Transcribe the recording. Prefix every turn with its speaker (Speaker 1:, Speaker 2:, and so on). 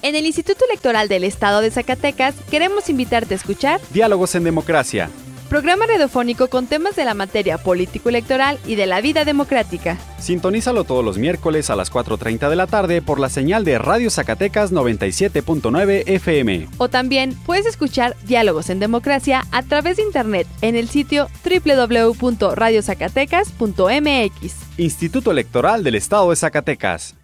Speaker 1: En el Instituto Electoral del Estado de Zacatecas queremos invitarte a escuchar
Speaker 2: Diálogos en Democracia,
Speaker 1: programa radiofónico con temas de la materia político-electoral y de la vida democrática.
Speaker 2: Sintonízalo todos los miércoles a las 4.30 de la tarde por la señal de Radio Zacatecas 97.9 FM.
Speaker 1: O también puedes escuchar Diálogos en Democracia a través de internet en el sitio www.radiozacatecas.mx.
Speaker 2: Instituto Electoral del Estado de Zacatecas.